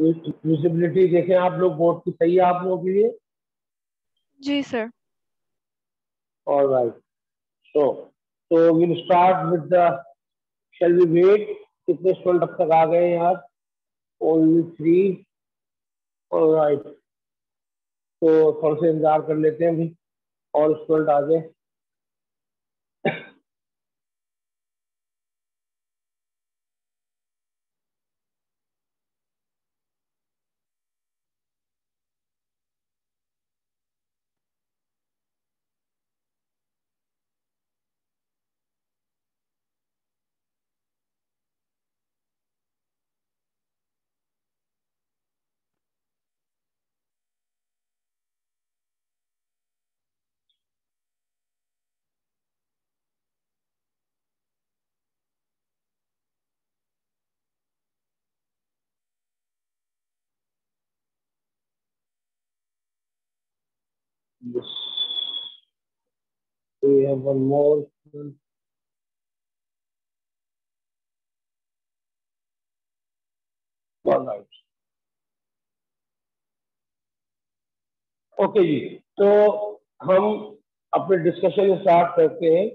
Visibility देखें आप लोग बोर्ड की सही है आप लोगों के लिए? जी sir all right. So so we'll start with the shall we wait? कितने स्टूडेंट अब तक आ गए यार? Only three all right. तो थोड़ा सा इंतज़ार कर लेते हैं अभी। और स्टूडेंट आ गए। Yes. We have one more. All right. Okay जी तो हम अपने डिस्कशन स्टार्ट करते हैं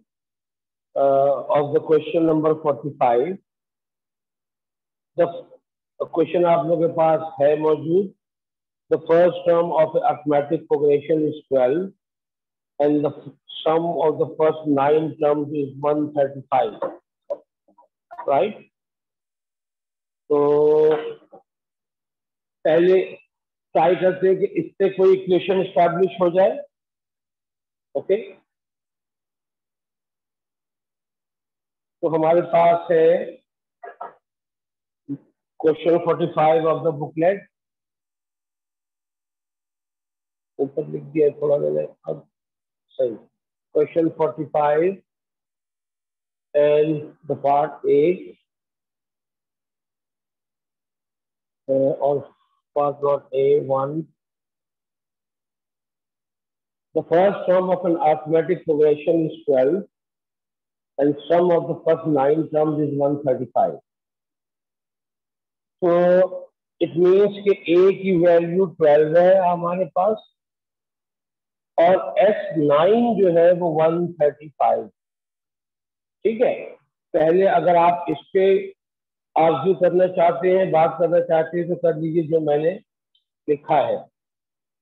of the question number forty five the question आप लोगों के पास है मौजूद the first term of arithmetic progression is 12 and the sum of the first nine terms is 135 right तो पहले ट्राई करते हैं कि इससे कोई इक्वेशन स्टैब्लिश हो जाए ओके तो हमारे पास है क्वेश्चन 45 ऑफ़ द बुकलेट ऊपर लिख दिया थोड़ा मैंने अब सही question forty five and the part at और part not a one The first term of an arithmetic progression is 12 and sum of the first nine terms is 135. So it means कि a की value 12 है हमारे पास और S nine जो है वो one thirty five ठीक है? पहले अगर आप इस पे आर्ग्यू करना चाहते हैं बात करना चाहते हैं तो कर लीजिए जो मैंने लिखा है।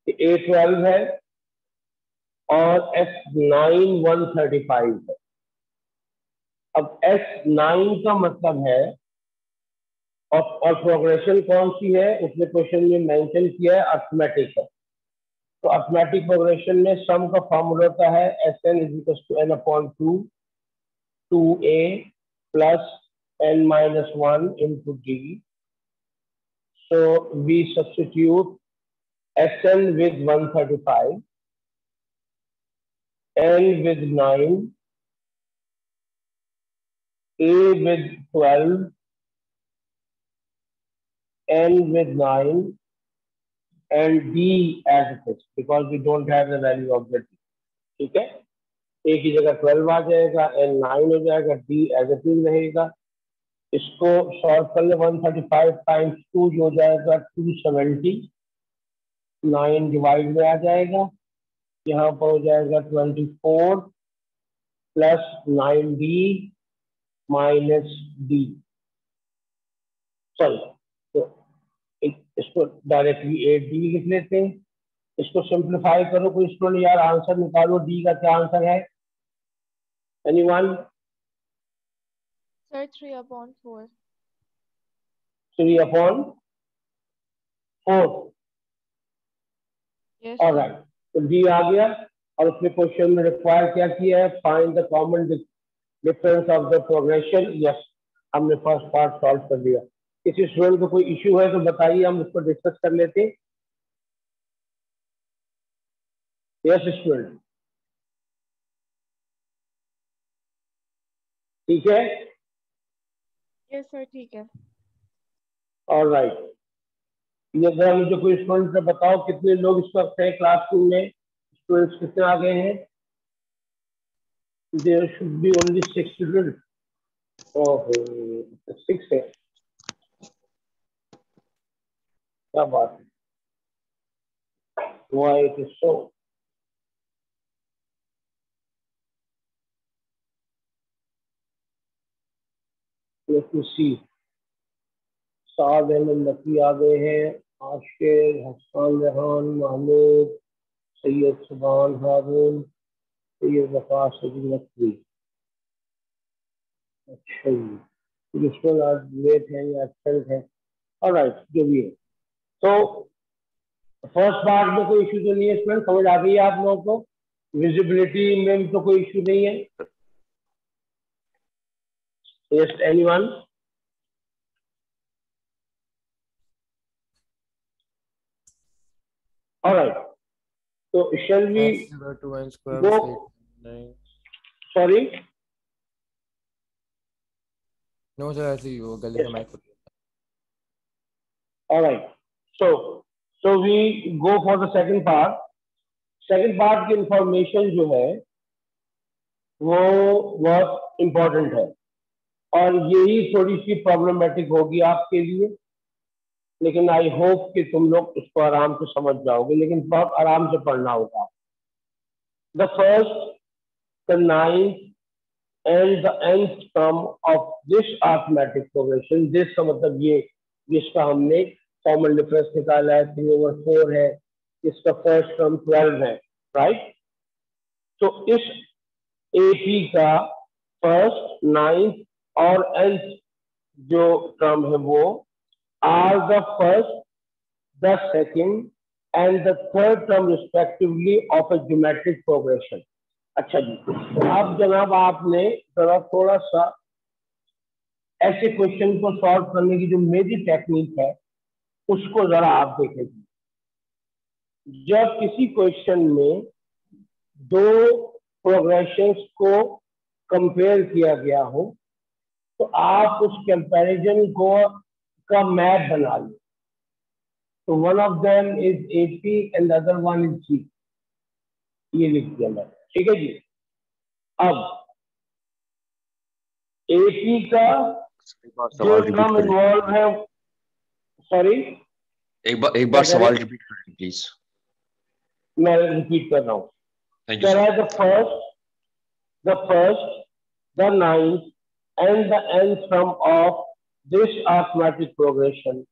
कि ए ट्वेल्व है और S nine one thirty five है। अब एस नाइन का मतलब है और, और प्रोग्रेशन कौन सी है? उसने क्वेश्चन में मेंशन किया है अर्थमेटिक है। तो अर्थमेटिक प्रोग्रेशन में सम का फॉर्मूला होता है S N is to N upon two two A plus N minus one into D so we substitute S N with one thirty five N with nine A with twelve N with nine and D as it is, because we don't have the value of the D. ठीक है? ए की जगह 12 आ जाएगा N 9 हो जाएगा D as it is रहेगा। इसको solve कर ले 135 टाइम्स 2 जो हो जाएगा 270 9 डिवाइड में आ जाएगा, यहाँ पर हो जाएगा 24 plus 9d minus D sorry इसको डायरेक्टली ए डी लिख लेते हैं। इसको सिंप्लीफाई करो कोई स्टूडेंट यार आंसर निकालो डी का क्या आंसर है? Anyone sir three upon four three upon four alright तो डी आ गया और उसने क्वेश्चन में रिक्वायर क्या किया है? Find the common difference of the progression yes हमने फ़र्स्ट पार्ट सॉल्व कर दिया। किसी स्टूडेंट को कोई इश्यू है तो बताइए हम उसको डिस्कस कर लेते यस स्टूडेंट ठीक है? यस सर ठीक है। और राइट ये जरा मुझे कोई स्टूडेंट से बताओ कितने लोग इस वक्त हैं क्लासरूम में? स्टूडेंट्स कितने आ गए हैं? There should be only six student oh six है। क्या बात है? it is so let साद अहमद नकी आ गए हैं आशिर हसान रहान महमूद, सैयद सुबान हारून, सैयद वफा सजी नकवी। अच्छा जी। प्रिंसिपल आज लेट है या एबसेंट है। और राइट जो भी है। तो फ़र्स्ट पार्ट में कोई इश्यू तो नहीं है इसमें समझ आ गई है आप लोगों को विजिबिलिटी में तो कोई इश्यू नहीं है All right. So shall we go? Sorry. No, sir. I see you. Yes. Mic. All right. So so we go for the second part. Second part की information जो है, वो बहुत important है। और यही थोड़ी सी प्रॉब्लमेटिक होगी आपके लिए। लेकिन आई होप कि तुम लोग उसको आराम से समझ जाओगे। लेकिन बहुत आराम से पढ़ना होगा। The first the ninth and the nth term of this arithmetic progression this का मतलब ये, जिसका हमने कॉमन डिफरेंस निकाला है थ्री ओवर फोर है, इसका फ़र्स्ट टर्म ट्वेल्व है राइट तो इस एपी का फ़र्स्ट नाइन्थ और एंथ जो टर्म है वो are the first the second and the third term respectively of a geometric progression. अच्छा जी, अब जनाब आपने जरा थोड़ा सा ऐसे क्वेश्चन को सॉल्व करने की जो मेरी टेक्निक है उसको जरा आप देखेंगे जब किसी क्वेश्चन में दो प्रोग्रेशंस को कंपेयर किया गया हो तो आप उस कंपैरिजन को का मैप बना लो। तो one of them is AP and other one is G ये लिख दिया मैं ठीक है जी? अब एपी का जो टर्म इन्वॉल्व है सॉरी एक बार एक बार सवाल रिपीट कर प्लीज़ मैं रिपीट कर रहा हूँ। There are the first the first the ninth and the and sum of this arithmetic progression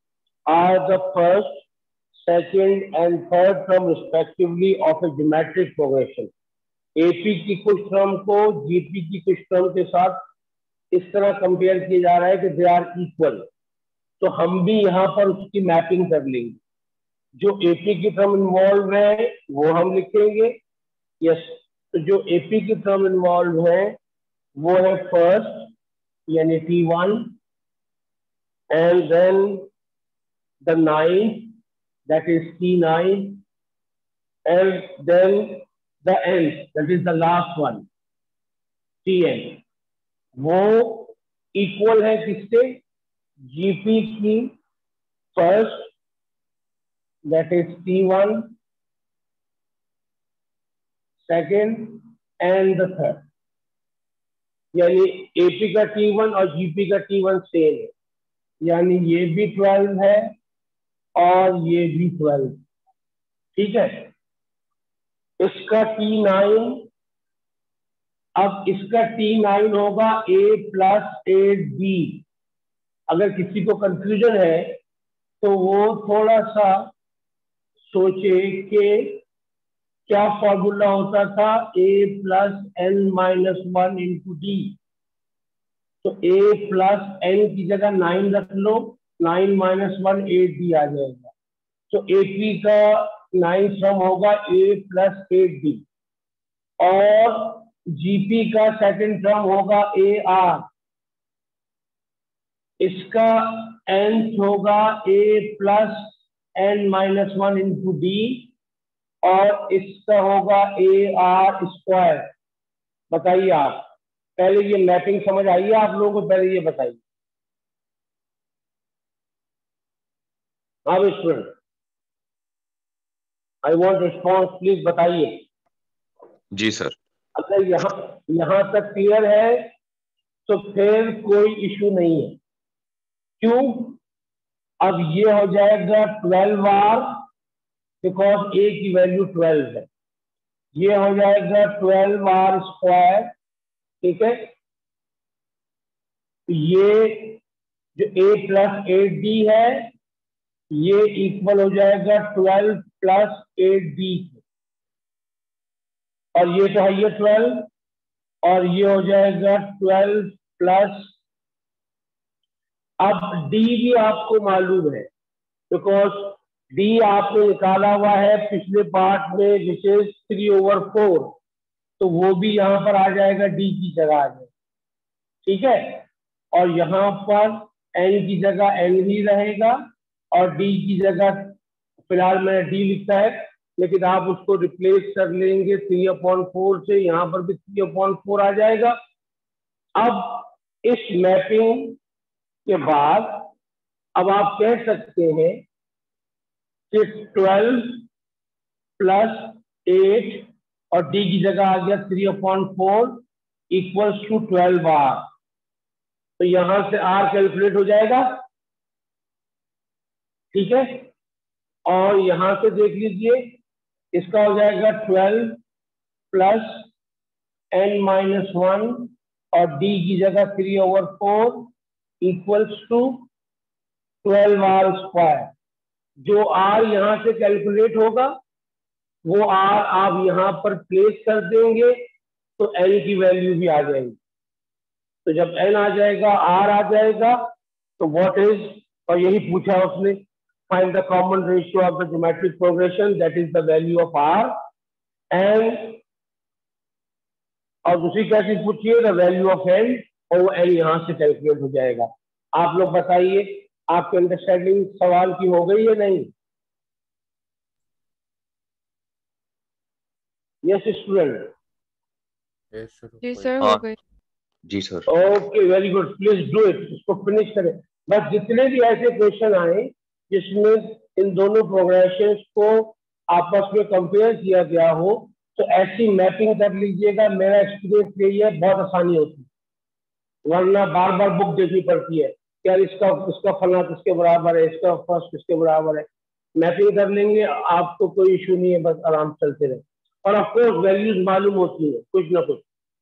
are the first second and third from respectively of a geometric progression AP की कुछ क्रम को GP की कुछ क्रम के साथ इस तरह कंपेयर किया जा रहा है कि दे आर इक्वल तो हम भी यहाँ पर उसकी मैपिंग कर लेंगे। जो एपी की टर्म इन्वॉल्व है वो हम लिखेंगे। यस तो जो एपी की टर्म इन्वॉल्व है वो है फ़र्स्ट यानी T one and then the ninth, that is T9, and then the nth, is the last one T N वो इक्वल है किससे? जीपी की first that is T one second and third यानी AP का T one और GP का T one same है। यानी ये भी ट्वेल्व है और ये भी ट्वेल्व ठीक है? इसका टी नाइन अब इसका टी नाइन होगा ए प्लस एट बी अगर किसी को कंफ्यूजन है तो वो थोड़ा सा सोचे कि क्या फॉर्मूला होता था? A plus n minus one into d तो ए प्लस एन की जगह नाइन रख लो nine minus one eight d आ जाएगा। तो ए पी का नाइन सम होगा ए प्लस एट डी और जीपी का सेकंड टर्म होगा ए आर इसका एन होगा a plus n minus one into d और इसका होगा ए आर स्क्वायर बताइए आप। पहले ये मैपिंग समझ आई है आप लोगों को? पहले ये बताइए। हाँ student I want response please बताइए। जी सर। अगर यहाँ यहाँ तक क्लियर है तो फिर कोई इशू नहीं है। क्यों? अब ये हो जाएगा ट्वेल्व आर बिकॉज़ ए की वैल्यू ट्वेल्व है। ये हो जाएगा ट्वेल्व आर स्क्वायर ठीक है? ये जो ए प्लस एट डी है, ये इक्वल हो जाएगा ट्वेल्व प्लस एट डी और ये तो है ये ट्वेल्व और ये हो जाएगा ट्वेल्व प्लस अब डी भी आपको मालूम है बिकॉज़ डी आपने निकाला हुआ है पिछले पार्ट में विशेष थ्री ओवर फोर तो वो भी यहाँ पर आ जाएगा डी की जगह आ जाएगा ठीक है? और यहाँ पर एन की जगह एन ही रहेगा और डी की जगह फ़िलहाल मैंने डी लिखा है, लेकिन आप उसको रिप्लेस कर लेंगे थ्री अपॉइंट फोर से, यहाँ पर भी थ्री अपॉइंट फोर आ जाएगा। अब इस मैपिंग के बाद अब आप कह सकते हैं कि ट्वेल्व प्लस एट और डी की जगह आ गया three upon four equals to twelve r तो यहाँ से आर कैलकुलेट हो जाएगा। ठीक है? और यहाँ से देख लीजिए, इसका हो जाएगा twelve plus n minus one और डी की जगह three over four equals to twelve r square जो आर यहाँ से कैलकुलेट होगा, वो आर आप यहाँ पर प्लेस कर देंगे तो एन की वैल्यू भी आ जाएगी। तो जब एन आ जाएगा आर आ जाएगा तो व्हाट इज़ और यही पूछा उसने find the common ratio of the geometric progression that is the value of r and और दूसरी क्या चीज़ पूछिए द वैल्यू ऑफ़ एन और वो एन यहाँ से कैलकुलेट हो जाएगा। आप लोग बताइए आपकी अंडरस्टैंडिंग सवाल की हो गई है नहीं? यस स्टूडेंट जी सर हो हाँ। गई। जी sir okay very good please do it इसको फिनिश करें। बस जितने भी ऐसे क्वेश्चन आए जिसमें इन दोनों प्रोग्रेशन को आपस में कंपेयर किया गया हो तो ऐसी मैपिंग कर लीजिएगा। मेरा एक्सपीरियंस यही है बहुत आसानी होती है। वरना बार बार बुक देखनी पड़ती है कि यार इसका इसका फलना किसके बराबर है, इसका फ़र्स्ट किसके बराबर है। मैपिंग कर लेंगे, आपको कोई इशू नहीं है, बस आराम चलते रहे। और ऑफकोर्स वैल्यूज़ मालूम होती है, कुछ ना कुछ।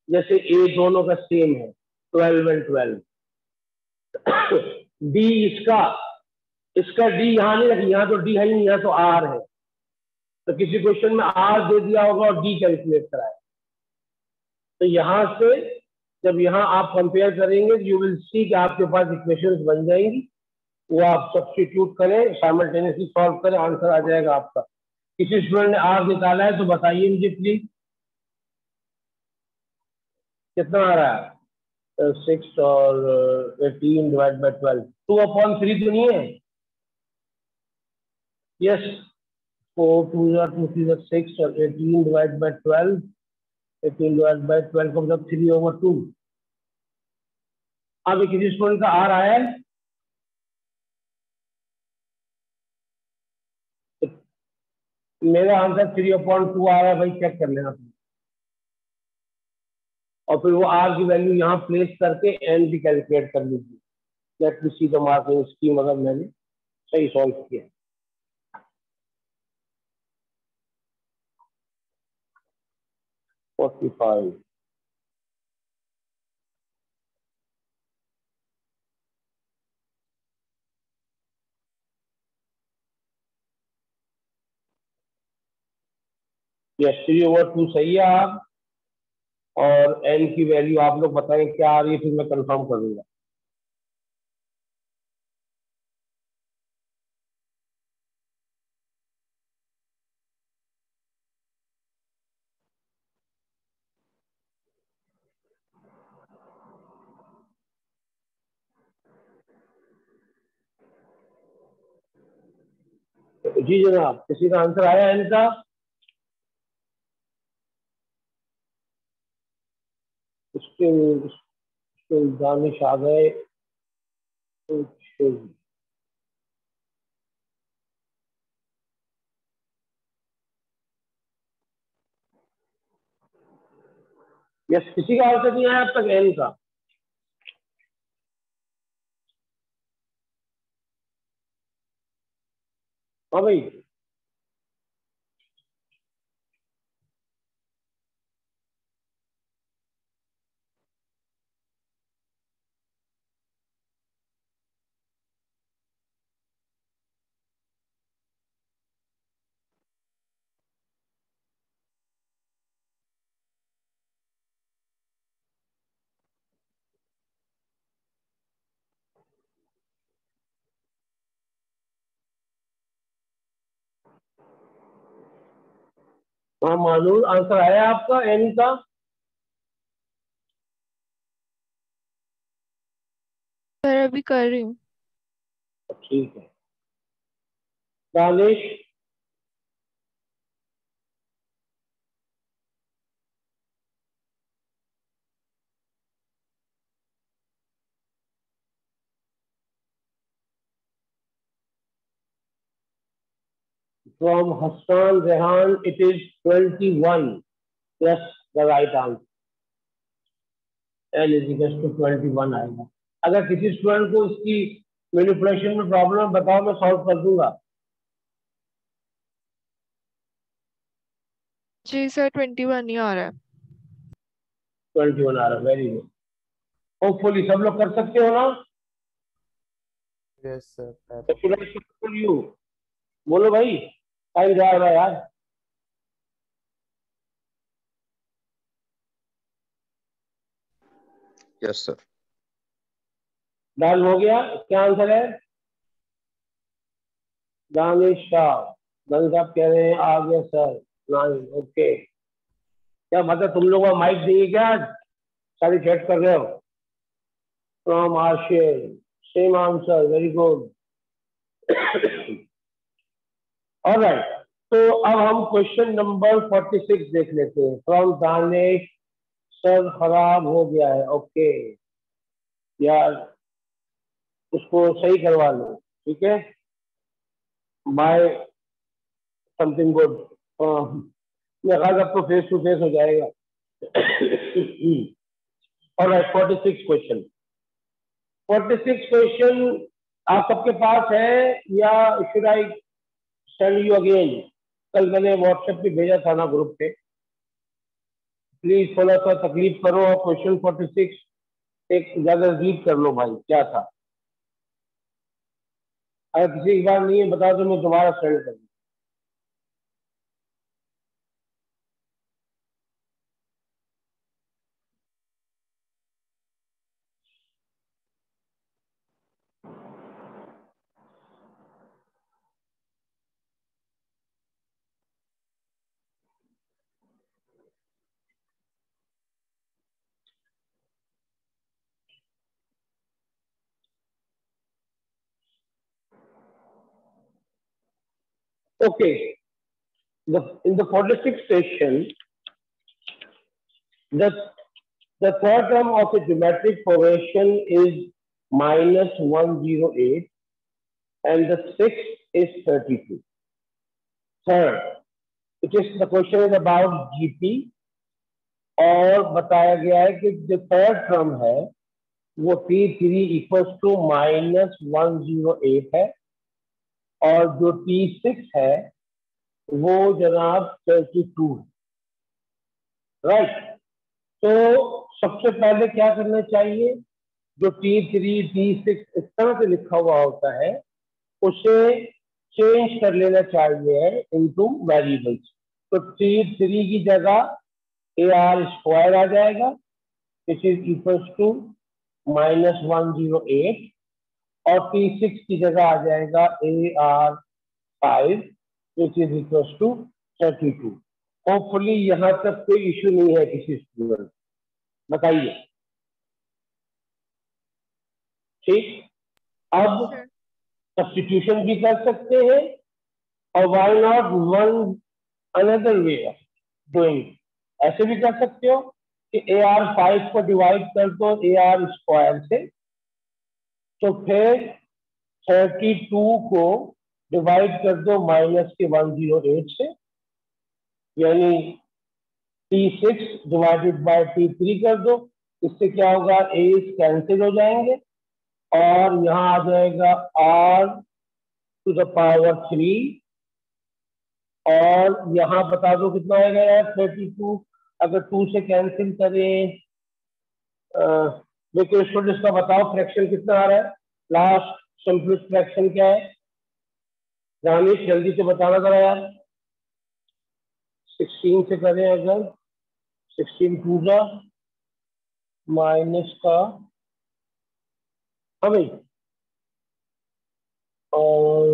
जैसे ए दोनों का सेम है ट्वेल्व एंड ट्वेल्व डी इसका इसका डी यहाँ नहीं रखी, यहाँ तो डी है नहीं, यहाँ तो आर है। तो किसी क्वेश्चन में आर दे दिया होगा और डी कैलकुलेट कराया। तो यहाँ से जब यहाँ आप कंपेयर करेंगे यू विल सी कि आपके पास इक्वेशंस बन जाएँगी वो आप सब्सटीट्यूट करें साइमल्टेनियसली सॉल्व करें आंसर आ जाएगा आपका किसी स्टूडेंट ने आर निकाला है तो बताइए मुझे प्लीज़ कितना आ रहा है सिक्स और eighteen divide by twelve two upon three तो नहीं है यस फोर टू जार टू थ्री सिक्स और eighteen divide by twelve eighteen divide by twelve का मतलब थ्री ओवर टू अब किसी स्टूडेंट का आर आया है? मेरा आंसर थ्री अपॉइंट टू आ रहा है, भाई चेक कर लेना और फिर वो आर की वैल्यू यहाँ प्लेस करके एन भी कैलकुलेट कर लीजिए। Let me see the marking scheme अगर मैंने सही सॉल्व किया। Forty five yes three over two सही है आप। और एन की वैल्यू आप लोग बताएँ, क्या आ रही है, फिर मैं कंफर्म कर जी जनाब, किसी का आंसर आया एन का स्टिल स्टिल दानिश आ गए यस, किसी का आंसर नहीं आया अब तक एन का Fala aí. हाँ मालूम आंसर आया आपका एन का? सर अभी कर रही हूँ। ठीक है। Danish? From Hassan Rehan, it is 21. Yes, the right answer. L is equals to 21 आएगा अगर किसी स्टूडेंट को उसकी मैनिपुलेशन में प्रॉब्लम बताओ मैं सॉल्व कर दूँगा। जी सर ट्वेंटी वन ही आ रहा है। 21 आ रहा है वेरी गुड होपफुली सब लोग कर सकते हो ना? यस सर shift बोलो भाई। टाइम जा रहा है यार। Yes, sir. डन हो गया? क्या आंसर है? दानिश शाह दानिश साहब कह रहे हैं आ गया सर नाइन ओके क्या मतलब तुम लोगों को माइक देंगे क्या? सारी चेक कर रहे हो? From Ashir same answer very good alright तो अब हम क्वेश्चन नंबर 46 देख लेते हैं. फ्रॉम दानिश सर खराब हो गया है. ओके यार, उसको सही करवा लो. ठीक है? बाय समथिंग गुड मेरा अब तो फेस टू फेस हो जाएगा. और right forty six question forty six question आप सबके पास है या should I send you again कल मैंने व्हाट्सएप पे भेजा था ना ग्रुप पे। प्लीज़ थोड़ा सा तकलीफ़ करो और क्वेश्चन फोर्टी सिक्स एक ज़्यादा रीड कर लो भाई, क्या था? अगर किसी की बात नहीं है, बता दो, मैं दोबारा सेंड कर दूँ। Okay. The, in the 46th question, the, the third term of a geometric progression is minus 108 and the sixth is 32. Third, it is the question is about GP और बताया गया है कि जो थर्ड टर्म है वो T three equals to minus one zero eight है और जो टी सिक्स है, वो जनाब थर्टी टू है। राइट तो सबसे पहले क्या करना चाहिए? जो टी थ्री टी सिक्स इस तरह से लिखा हुआ होता है, उसे चेंज कर लेना चाहिए है इनटू वेरिएबल्स तो टी थ्री की जगह ए आर स्क्वायर आ जाएगा। Which is equals to minus one zero eight और टी सिक्स की जगह आ जाएगा a r five which is equal to thirty two hopefully यहाँ तक कोई इश्यू नहीं है किसी स्टूडेंट बताइए। ठीक? अब सब्सटीट्यूशन भी कर सकते हैं और why not one another way of doing ऐसे भी कर सकते हो कि ए आर फाइव को डिवाइड कर दो ए आर स्क्वायर से। तो फिर थर्टी टू को डिवाइड कर दो माइनस के वन ज़ीरो एट से, यानी t six divided by t three कर दो। इससे क्या होगा? ए कैंसिल हो जाएँगे और यहाँ आ जाएगा r to the power three और यहाँ बता दो कितना आएगा यार? थर्टी टू अगर टू से कैंसिल करें देखो स्टूडेंट इसका बताओ फ्रैक्शन कितना आ रहा है? लास्ट सिंपलेस्ट फ्रैक्शन क्या है? रानीश जल्दी से बताना जरा यार। सिक्सटीन से करें अगर सिक्सटीन टू का माइनस का हाँ भाई। और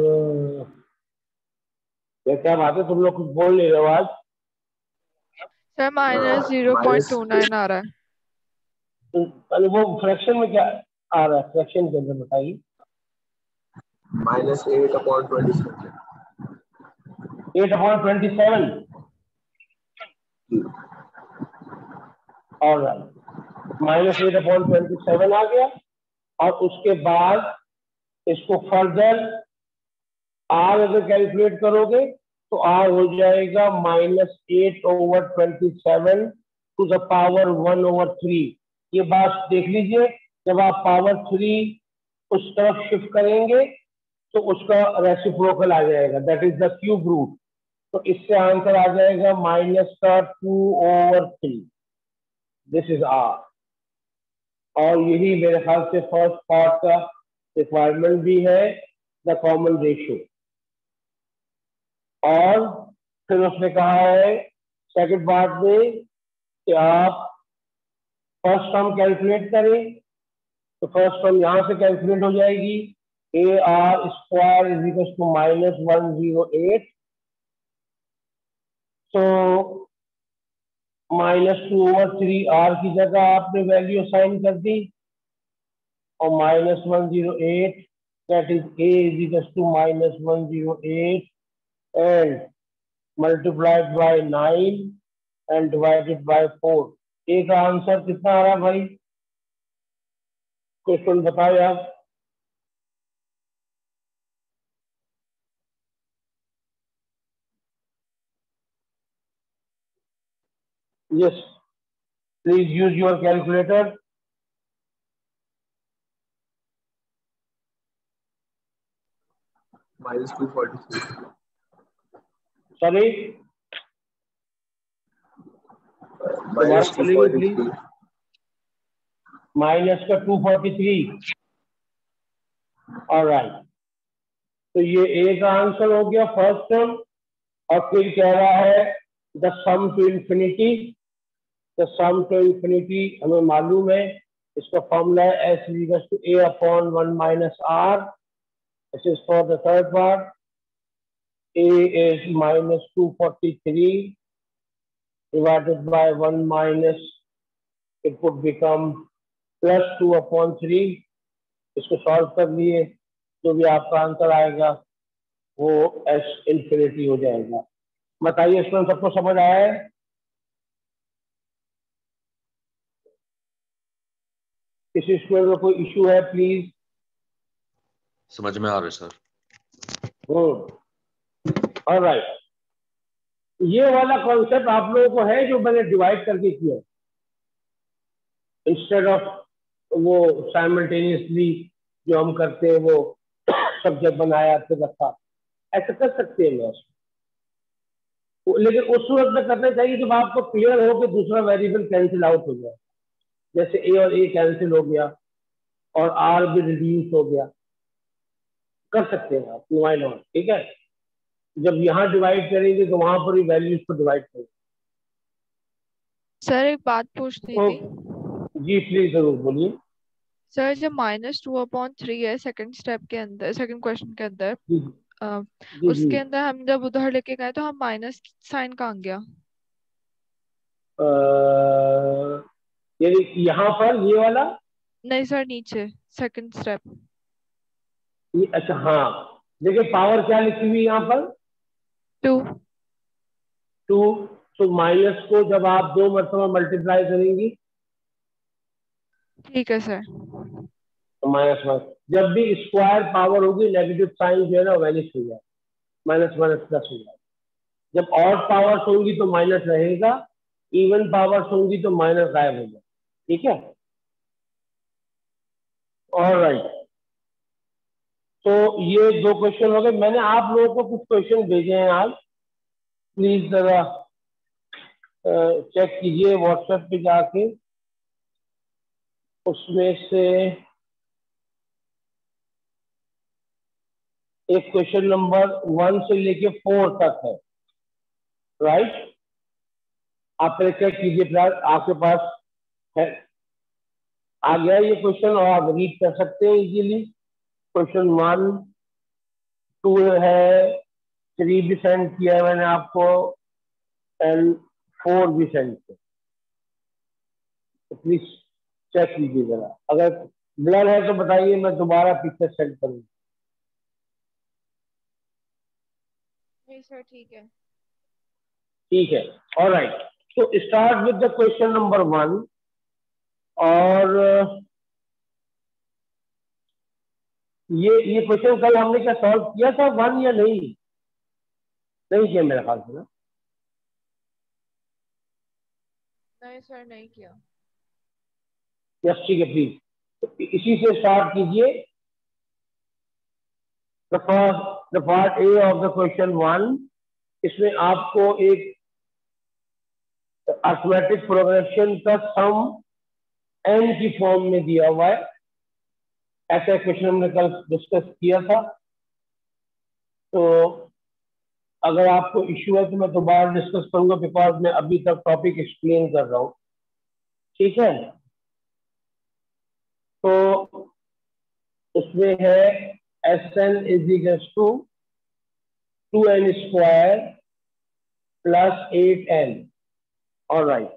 ये क्या बात है तुम लोग कुछ बोल नहीं रहे हो आज? Sir minus zero point two nine आ रहा है। अरे वो फ्रैक्शन में क्या आ रहा है? फ्रैक्शन के अंदर बताइए। Minus eight upon twenty seven eight upon twenty seven और minus eight upon twenty seven आ गया। और उसके बाद इसको फर्दर आर अगर कैलकुलेट करोगे तो आर हो जाएगा minus eight over twenty seven to the power one over three ये बात देख लीजिए, जब आप पावर थ्री उस तरफ़ शिफ्ट करेंगे तो उसका रेसिप्रोकल आ जाएगा। That is the cube root तो इससे आंसर आ जाएगा माइनस का two over three this is r और यही मेरे ख्याल से फ़र्स्ट पार्ट का रिक्वायरमेंट भी है द कॉमन रेशियो और फिर उसने कहा है सेकंड पार्ट में कि आप फ़र्स्ट टर्म कैलकुलेट करें तो फ़र्स्ट टर्म यहाँ से कैलकुलेट हो जाएगी। A r square is equal to minus one zero eight तो minus two over three r की जगह आपने वैल्यू असाइन कर दी, और minus one zero eight that is a is equal to minus one zero eight and multiplied by nine and divided by four a का answer कितना आ रहा है भाई? क्वेश्चन बताए आप yes please use your calculator minus two forty sorry please three. Minus का two forty three और right तो ये ए का आंसर हो गया फ़र्स्ट टर्म और फिर कह रहा है the sum to infinity the sum to infinity हमें मालूम है इसका फॉर्मूला है s equal to a upon one minus r this is for the third part a is minus two forty three divided by 1 minus it would become plus 2 upon 3 इसको solve कर लिए जो भी आपका आंसर आएगा वो S infinity हो जाएगा। बताइए इसमें सबको समझ आया है? इस स्टूडेंट में कोई इशू है प्लीज़ समझ में आ रहा है सर गुड राइट ये वाला कॉन्सेप्ट आप लोगों को है जो मैंने डिवाइड करके किया इंस्टेड ऑफ़ वो साइमल्टेनियसली जो हम करते हैं, वो सब्जेक्ट बनाया, फिर रखा। ऐसा कर सकते हैं मैं लेकिन उस सूरत में करना चाहिए जब आपको क्लियर हो कि दूसरा वेरिएबल कैंसिल आउट हो जाए जैसे ए और ए कैंसिल हो गया और आर भी रिड्यूस हो गया। कर सकते हैं आप वाई नॉट ठीक है? जब यहाँ डिवाइड करेंगे तो वहाँ पर भी वैल्यूज़ को डिवाइड करेंगे। सर एक बात पूछनी तो- थी। जी प्लीज़ ज़रूर बोलिए। सर जब माइनस टू अपॉन थ्री है सेकंड स्टेप के अंदर सेकंड क्वेश्चन के अंदर जी जी। उसके जी। अंदर हम जब उधर लेके गए तो हम माइनस साइन कहाँ गया? यानी यहाँ पर ये वाला? नहीं सर नीचे सेकंड स्टेप अच्छा हाँ। देखिए पावर क्या लिखी हुई यहाँ पर? टू। टू तो माइनस को जब आप दो मरतबा मल्टीप्लाई करेंगी। ठीक है सर तो माइनस वन जब भी स्क्वायर पावर होगी नेगेटिव साइन जो है ना वैनिश हो जाए माइनस माइनस प्लस हो जाए जब और पावर्स होंगी तो माइनस रहेगा। इवन पावर्स होंगी तो माइनस गायब हो जाए ठीक है? और राइट तो ये दो क्वेश्चन हो गए। मैंने आप लोगों को कुछ क्वेश्चन भेजे हैं आज। प्लीज़ जरा चेक कीजिए व्हाट्सएप पे जाके। उसमें से एक क्वेश्चन नंबर वन से लेके फोर तक है। राइट आप चेक कीजिए फ़िलहाल आपके पास है। आ गया ये क्वेश्चन और आप रीड कर सकते हैं इजीली क्वेश्चन वन टू है थ्री भी सेंड किया है मैंने आपको एंड फोर भी सेंड किया तो प्लीज़ चेक कीजिए जरा। अगर ब्लर है तो बताइए मैं दोबारा पिक्चर सेंड करूँगा सर ठीक है। ठीक है और राइट तो start with the question number one और ये ये क्वेश्चन कल हमने क्या सॉल्व किया था? वन या नहीं? नहीं किया मेरे ख्याल से ना। नहीं सर नहीं किया। यस ठीक है प्लीज़ तो इसी से स्टार्ट कीजिए। The first the part a of the question one इसमें आपको एक अर्थमेटिक प्रोग्रेशन का सम एन की फॉर्म में दिया हुआ है। ऐसा क्वेश्चन हमने कल डिस्कस किया था। तो अगर आपको इश्यू है तो मैं दोबारा डिस्कस करूँगा बिकॉज़ मैं अभी तक टॉपिक एक्सप्लेन कर रहा हूँ। ठीक है? तो उसमें है s n is equal to two n square plus eight n और राइट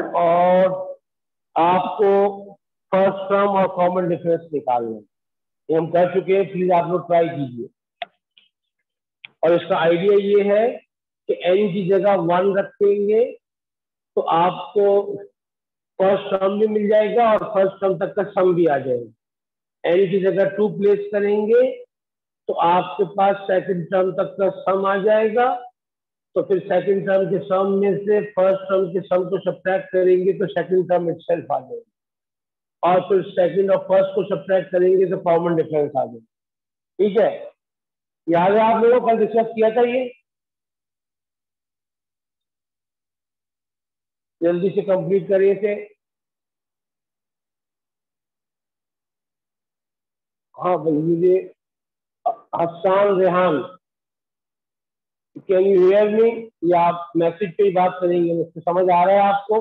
और आपको फ़र्स्ट टर्म और कॉमन डिफरेंस निकालना। ये हम कर चुके हैं प्लीज़ आप लोग ट्राई कीजिए। और इसका आइडिया ये है कि एन की जगह वन रखेंगे तो आपको फ़र्स्ट टर्म भी मिल जाएगा और फ़र्स्ट टर्म तक का सम भी आ जाएगा। एन की जगह टू प्लेस करेंगे तो आपके पास सेकंड टर्म तक का सम आ जाएगा। तो फिर सेकंड टर्म के सम में से फ़र्स्ट टर्म के सम को सब्ट्रैक्ट करेंगे तो सेकंड टर्म इटसेल्फ आ जाएगा। और फिर सेकंड और फ़र्स्ट को सब्ट्रैक्ट करेंगे तो कॉमन डिफरेंस आ जाएगा। ठीक है? याद है आप लोगों कल डिस्कस किया था ये? जल्दी से कंप्लीट करिए थे हाँ भाई मुझे Hasan Rehan can you hear me या आप मैसेज पे ही बात करेंगे मुझसे समझ आ रहा है आपको।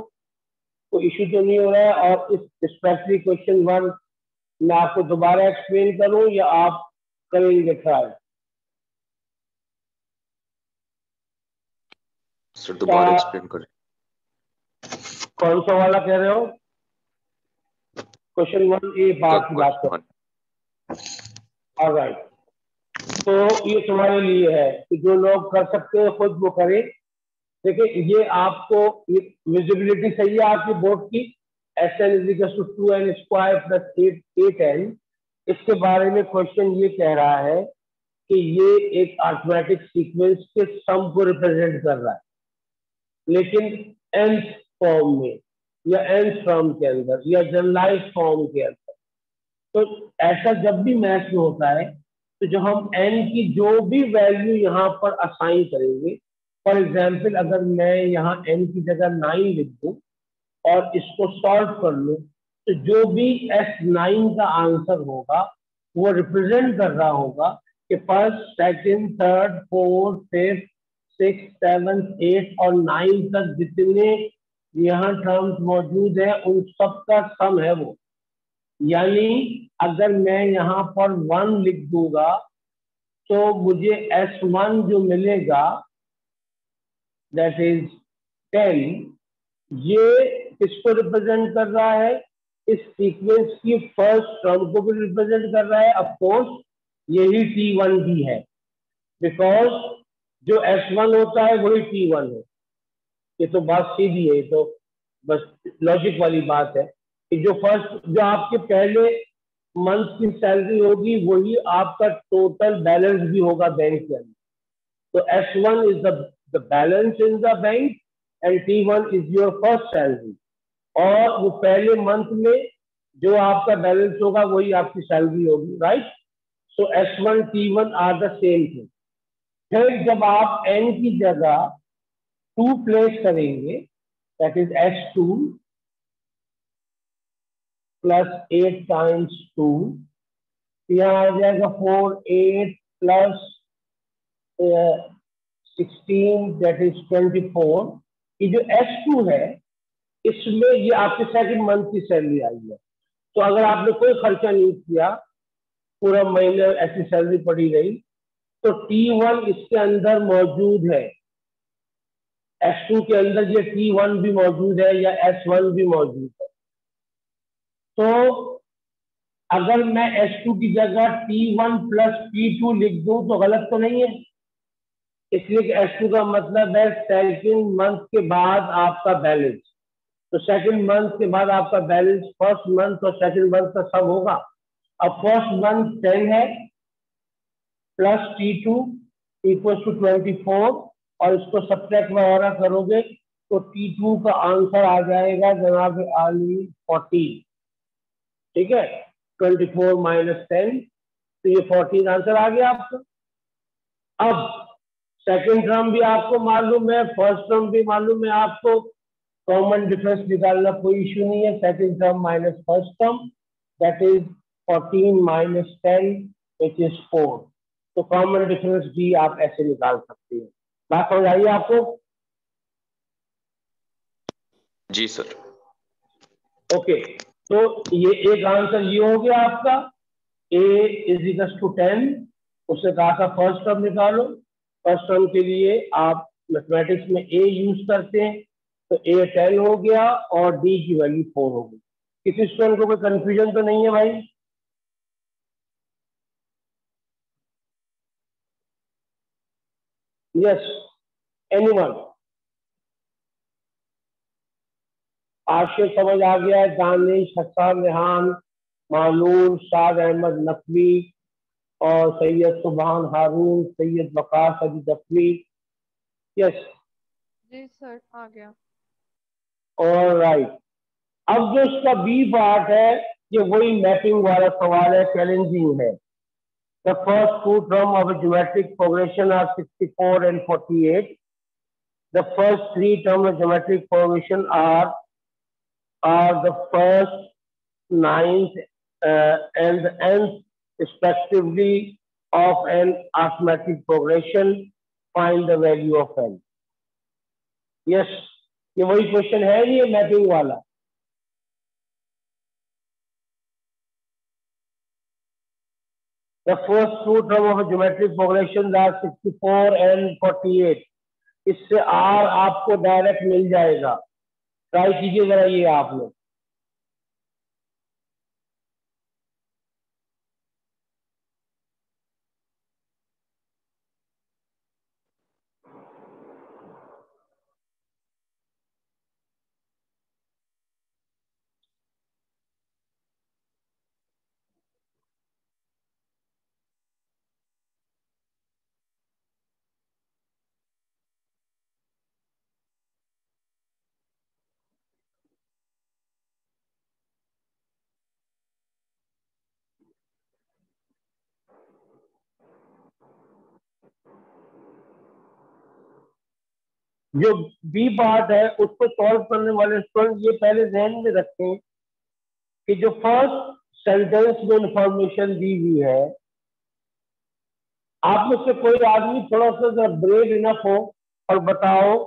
कोई इशू तो नहीं हो रहा है। और इस स्पेशली क्वेश्चन वन मैं आपको दोबारा एक्सप्लेन करूँ या आप करेंगे ट्राई सर दोबारा एक्सप्लेन करें। कौन सा वाला कह रहे हो? क्वेश्चन वन ए बात की बात कर। राइट तो ये तुम्हारे लिए है कि जो लोग कर सकते हैं खुद वो करें। देखिए, ये आपको विजिबिलिटी सही है आपकी बोर्ड की। S n equal to two n square plus eight eight n इसके बारे में क्वेश्चन ये कह रहा है कि ये एक अर्थमेटिक सीक्वेंस के सम को रिप्रेजेंट कर रहा है। लेकिन एन फॉर्म में या एन फॉर्म के अंदर या जनरलाइज फॉर्म के अंदर तो ऐसा जब भी मैथ में होता है तो जो हम एन की जो भी वैल्यू यहाँ पर असाइन करेंगे फॉर एग्ज़ाम्पल अगर मैं यहाँ एन की जगह नाइन लिख दूँ और इसको सॉल्व कर लूँ तो जो भी एस नाइन का आंसर होगा, वो रिप्रेजेंट कर रहा होगा कि first second third fourth fifth six seven eight और नाइन तक जितने यहाँ टर्म्स मौजूद है, उन सब का सम है वो। यानी अगर मैं यहाँ पर वन लिख दूँगा तो मुझे एस वन जो मिलेगा दैट इज़ टेन ये किसको रिप्रेजेंट कर रहा है? इस सीक्वेंस की फ़र्स्ट टर्म को भी रिप्रेजेंट कर रहा है। ऑफकोर्स यही टी वन भी है। बिकॉज़ जो एस वन होता है, वही टी वन है। ये तो बात सीधी है तो बस लॉजिक वाली बात है। कि जो फ़र्स्ट जो आपके पहले मंथ की सैलरी होगी, वही आपका टोटल बैलेंस भी होगा बैंक के अंदर। तो s one is the balance in the bank and t one is your first salary और वो पहले मंथ में जो आपका बैलेंस होगा, वही आपकी सैलरी होगी right so s one t one are the same thing फिर जब आप एन की जगह टू प्लेस करेंगे that is s two plus eight times two यहाँ आ जाएगा four eight plus sixteen that is twenty four ये जो एस टू है, इसमें ये आपके सेकंड मंथ की सैलरी आई है। तो अगर आपने कोई खर्चा नहीं किया, पूरा महीने ऐसी सैलरी पड़ी रही तो टी वन इसके अंदर मौजूद है। एस टू के अंदर ये टी वन भी मौजूद है या एस वन भी मौजूद है। तो अगर मैं एस टू की जगह t one plus t two लिख दूँ तो गलत तो नहीं है। इसलिए एस टू का मतलब है सेकेंड मंथ के बाद आपका बैलेंस तो सेकेंड मंथ के बाद आपका बैलेंस फ़र्स्ट मंथ और सेकेंड मंथ का सब होगा. अब फ़र्स्ट मंथ टेन है plus t two equal to twenty four और इसको सब्ट्रैक्ट वगैरह करोगे तो टी टू का आंसर आ जाएगा जनाब आली फोर्टीन ठीक है? ट्वेंटी फोर माइनस टेन तो ये फोर्टीन आंसर आ गया आपका. अब सेकंड टर्म भी आपको मालूम है फ़र्स्ट टर्म भी मालूम है आपको। कॉमन डिफरेंस निकालना कोई इश्यू नहीं है। Second term minus first term that is 14 माइनस 10 विच इज़ 4 तो कॉमन डिफरेंस भी आप ऐसे निकाल सकते हैं। बात समझ आइए आपको? जी सर। ओके तो ये एक आंसर ये हो गया आपका। A is equal to ten उससे कहा था फ़र्स्ट टर्म निकालो। फ़र्स्ट टर्म के लिए आप मैथमेटिक्स में ए यूज़ करते हैं तो ए टेन हो गया और डी की वैल्यू फोर हो गई। किसी स्टूडेंट को कोई कंफ्यूजन तो नहीं है भाई? यस एनीवन आशिफ समझ आ गया है, दानिश हसान रेहान, मालूम, शाद अहमद, नकवी और सैयद सुबहान हारून सैयद वकास अली दफवी यस। जी सर आ गया। और राइट अब जो इसका बी पार्ट है ये वही मैपिंग वाला सवाल है चैलेंजिंग है। The first two term of geometric progression are 64 and 48 the first three terms of geometric progression are are the first ninth uh, and the nth respectively of an arithmetic progression find the value of n yes ये वही question है ये mapping वाला The first two term of a geometric progression are 64 and 48. इससे R आपको direct मिल जाएगा try कीजिए जरा ये आप लोग जो बी पार्ट है उसको सॉल्व करने वाले स्टूडेंट ये पहले जहन में रखें कि जो फ़र्स्ट सेंटेंस में इंफॉर्मेशन दी हुई है, आप में से कोई आदमी थोड़ा सा ब्रेव इनफ हो और बताओ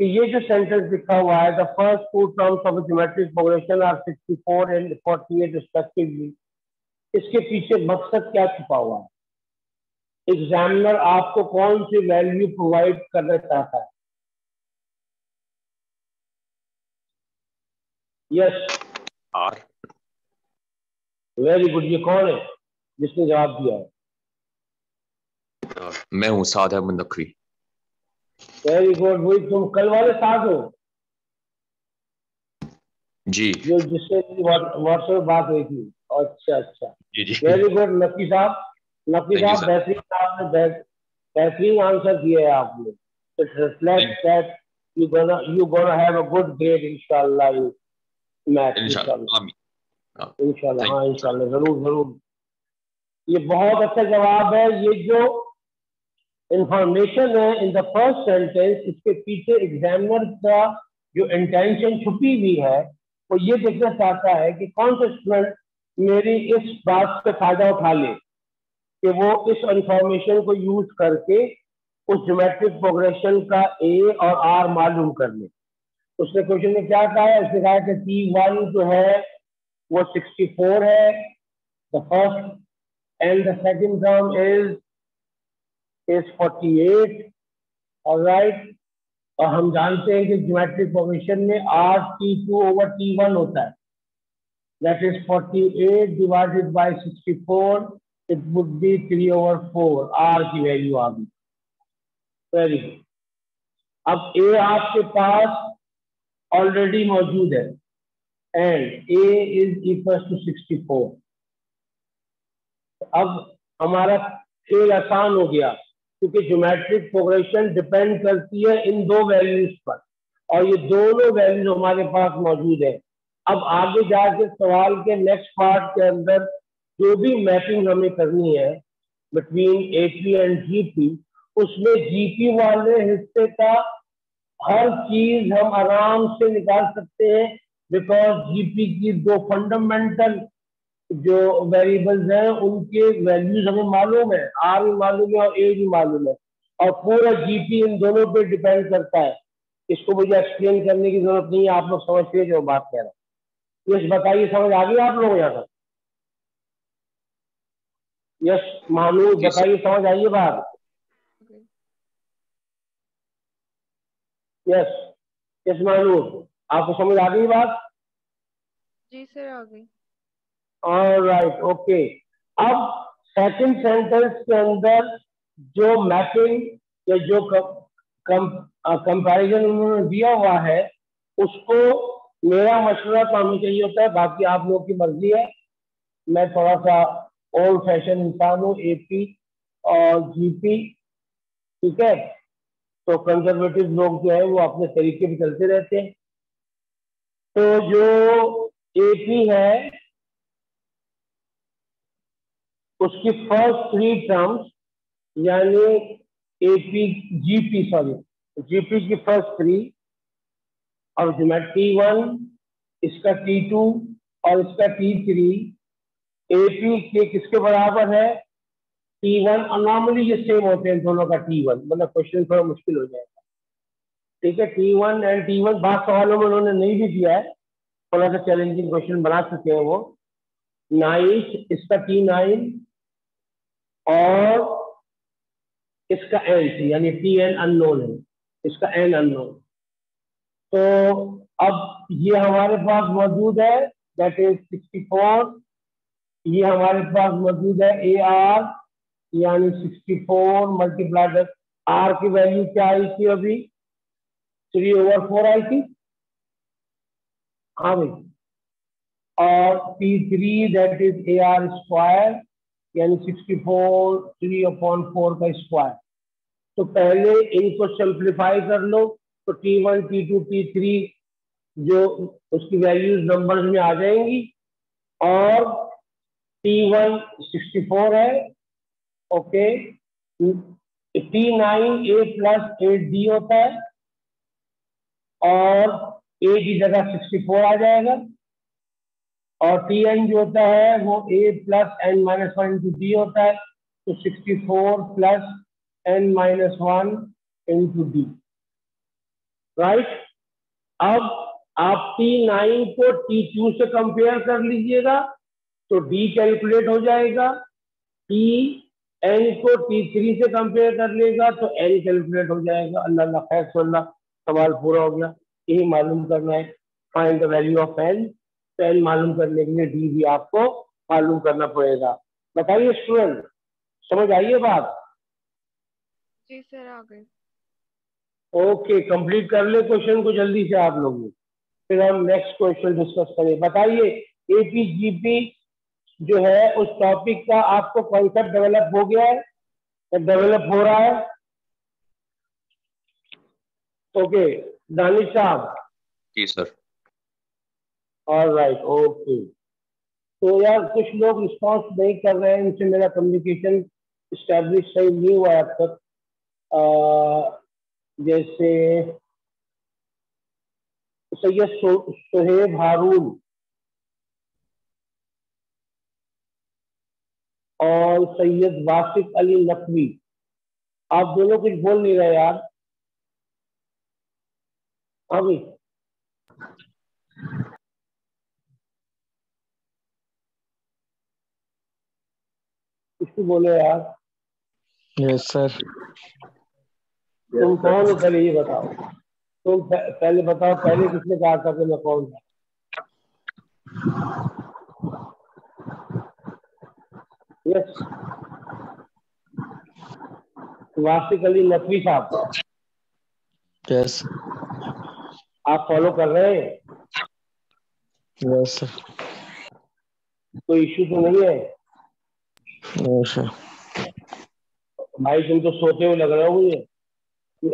कि ये जो सेंटेंस लिखा हुआ है the first two terms of geometric progression are 64 and 48 respectively इसके पीछे मकसद क्या छुपा हुआ है? एग्जामिनर आपको कौन सी वैल्यू प्रोवाइड करना चाहता है? यस आर वेरी गुड ये कौन है? जिसने जवाब दिया है। मैं हूँ साद अहमद नकवी। वेरी गुड वही तुम कल वाले साथ हो? जी। जो जिससे व्हाट्सएप बात हुई थी। अच्छा अच्छा। जी जी। वेरी गुड नकी साहब। नकी Thank साहब बेहतरीन आपने बेह- बेहतरीन आंसर दिया है आपने। It reflect that you gonna you gonna have a good grade इंशाल्लाह इंशाल्लाह हाँ। you, इंशाल्लाह ज़रूर ज़रूर। ये बहुत अच्छा जवाब है ये जो इंफॉर्मेशन है इन द फ़र्स्ट सेंटेंस इसके पीछे एग्जामिनर का जो इंटेंशन छुपी हुई है वो ये देखना चाहता है कि कौन सा स्टूडेंट मेरी इस बात से फ़ायदा उठा ले कि वो इस इंफॉर्मेशन को यूज़ करके उस ज्योमेट्रिक प्रोग्रेशन का ए और आर मालूम कर ले। उसने क्वेश्चन में क्या कहा? है उसने कहा कि टी वन जो है, वो 64 है। The first and the second term is is 48 alright और हम जानते हैं कि ज्योमेट्रिक प्रोग्रेशन में r t two over t one होता है। That is 48 divided by 64 it would be 3 over 4 r की वैल्यू आ गई। वेरी गुड अब ए आपके पास ऑलरेडी मौजूद है। And a is equal to 64 अब हमारा खेल आसान हो गया, क्योंकि ज्योमेट्रिक प्रोग्रेशन डिपेंड करती है इन दो वैल्यूज़ पर। और ये दोनों वैल्यूज़ हमारे पास मौजूद है। अब आगे जाके सवाल के नेक्स्ट पार्ट के अंदर जो भी मैपिंग हमें करनी है between AP and G P उसमें जीपी वाले हिस्से का हर चीज़ हम आराम से निकाल सकते हैं बिकॉज़ जीपी की दो फंडामेंटल जो वेरिएबल्स हैं, उनके वैल्यूज़ हमें मालूम है। आर भी मालूम है और ए भी मालूम है। और पूरा जीपी इन दोनों पे डिपेंड करता है। इसको मुझे एक्सप्लेन करने की ज़रूरत नहीं है, आप लोग समझते जो बात कह रहा हूँ। यस बताइए, समझ आ गई आप लोग यहाँ तक? यस मानू बताइए, समझ आइए बात? यस यस मानू आपको समझ आ गई बात? जी सर आ गई। ऑल राइट ओके अब सेकंड सेंटेंस के अंदर जो मैपिंग या जो कंपैरिजन उन्होंने दिया हुआ है उसको मेरा मशवरा तो हमें चाहिए होता है बाकी आप लोगों की मर्ज़ी है। मैं थोड़ा सा ओल्ड फ़ैशन इंसान हूँ एपी और जीपी ठीक है? तो कंजर्वेटिव लोग जो है वो अपने तरीके भी चलते रहते हैं। तो जो एपी है, उसकी फ़र्स्ट थ्री टर्म्स यानी एपी जीपी सॉरी जीपी की फ़र्स्ट थ्री और टी वन इसका टी टू और इसका टी थ्री एपी के किसके बराबर है? टी वन और नॉर्मली ये सेम होते हैं दोनों का टी वन मतलब क्वेश्चन थोड़ा मुश्किल हो जाएगा। ठीक है t one and t one बात सवालों में उन्होंने नहीं भी दिया है। थोड़ा सा चैलेंजिंग क्वेश्चन बना चुके हैं वो। नाइस इसका टी नाइन और इसका एन सी यानी टी एन अननोन है। इसका एन अननोन तो अब ये हमारे पास मौजूद है दैट इज़ सिक्सटी फोर ये हमारे पास मौजूद है ए आर यानी सिक्सटी फोर मल्टीप्लाइड आर की वैल्यू क्या आई थी अभी? थ्री ओवर फोर आई थी? हाँ भाई। और P three that is A R square यानी sixty four three upon four का स्क्वायर तो पहले इनको सिंप्लीफाई कर लो तो T one T two T three जो उसकी वैल्यूज़ नंबर्स में आ जाएँगी। और टी वन सिक्सटी फोर है okay? T nine A plus eight D होता है और ए की जगह सिक्सटी फोर आ जाएगा और टी एन जो होता है वो A plus N minus one into D होता है तो sixty four plus N minus one into D right अब आप टी नाइन को टी टू से कंपेयर कर लीजिएगा तो डी कैलकुलेट हो जाएगा टी एन को टी थ्री से कंपेयर कर लेगा तो एन कैलकुलेट हो जाएगा। अल्लाह अल्लाह खैर सवाल पूरा हो गया। यही मालूम करना है। Find the value of N pen मालूम करने के लिए डी भी आपको मालूम करना पड़ेगा। बताइए स्टूडेंट समझ आइए बात? जी सर आ गए ओके कंप्लीट कर ले क्वेश्चन को जल्दी से आप लोग। फिर हम नेक्स्ट क्वेश्चन डिस्कस करें। बताइए एपीजीपी जो है उस टॉपिक का आपको कॉन्सेप्ट डेवलप हो गया है डेवलप हो रहा है। ओके दानिश साहब। जी सर ऑल राइट ओके तो यार कुछ लोग रिस्पॉन्स नहीं कर रहे हैं इनसे मेरा कम्युनिकेशन स्टैब्लिश सही नहीं हुआ अब तक। जैसे सैयद सो- सुहेब हारून। और सैयद वासिफ अली नकवी आप दोनों कुछ बोल नहीं रहे यार। हाँ भाई कुछ बोलो यार। यस सर तुम कौन हो पहले ये बताओ। तुम पहले बताओ पहले किसने कहा था कि मैं कौन था यस वासिक अली नकवी साहब यस आप फॉलो कर रहे हैं? यस कोई इश्यू तो नहीं है? यस भाई तुम तो सोते हुए लग रहे हो मुझे।